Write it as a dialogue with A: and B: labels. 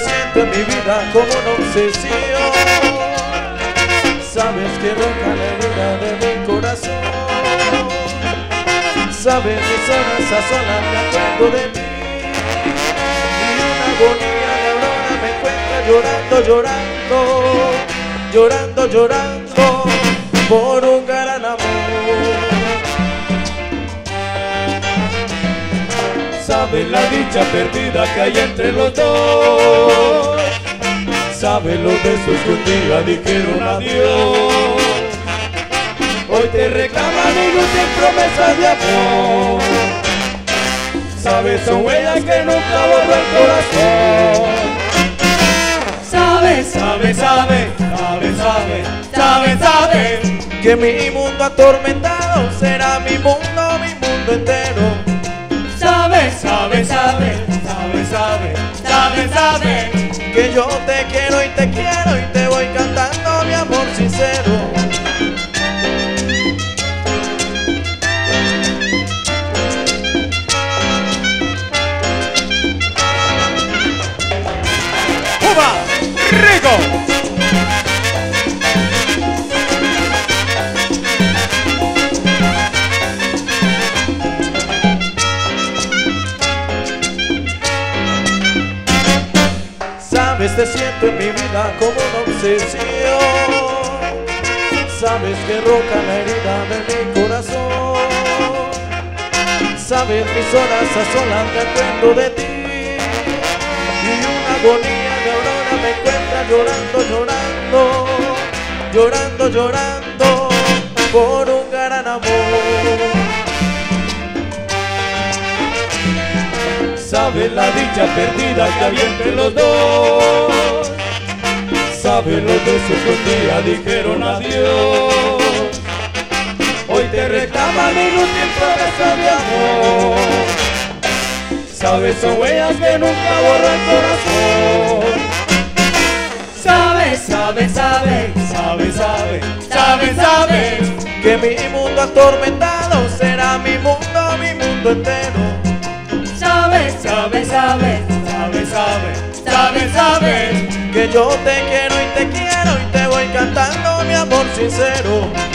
A: vida como una obsesión. Sabes que roca la herida de mi corazón. Sabes mis horas a solas me acuerdo de mí. Y una agonía de aurora me encuentra llorando, llorando, llorando, llorando por un gran amor.
B: Sabe la dicha perdida que hay entre los dos. Sabe los besos que un día dijeron adiós. Hoy te reclaman y lucen promesas de amor. Sabe son huellas que nunca borra el corazón. Sabe, sabe, sabe, sabe, sabe, sabe, sabe.
A: Que mi mundo atormentado será mi mundo, mi mundo entero.
B: Sabe, sabe, sabe.
A: Que yo te quiero y te quiero y te voy cantando mi amor sincero.
B: ¡Cuba! ¡Rico!
A: Sabes, te siento en mi vida como una obsesión. Sabes que roca la herida de mi corazón. Sabes, mis horas a solas me acuerdo de ti. Y una agonía de aurora me encuentra llorando, llorando, llorando, llorando por un gran amor.
B: Sabe la dicha perdida que había entre los dos. Sabe los besos que un día dijeron adiós. Hoy te reclaman inútil promesa de amor. Sabe son huellas que nunca borra el corazón. Sabe, sabe, sabe, sabe, sabe, sabe, sabe.
A: Que mi mundo atormentado será mi mundo, mi mundo entero. Que yo te quiero y te quiero y te voy cantando mi amor sincero.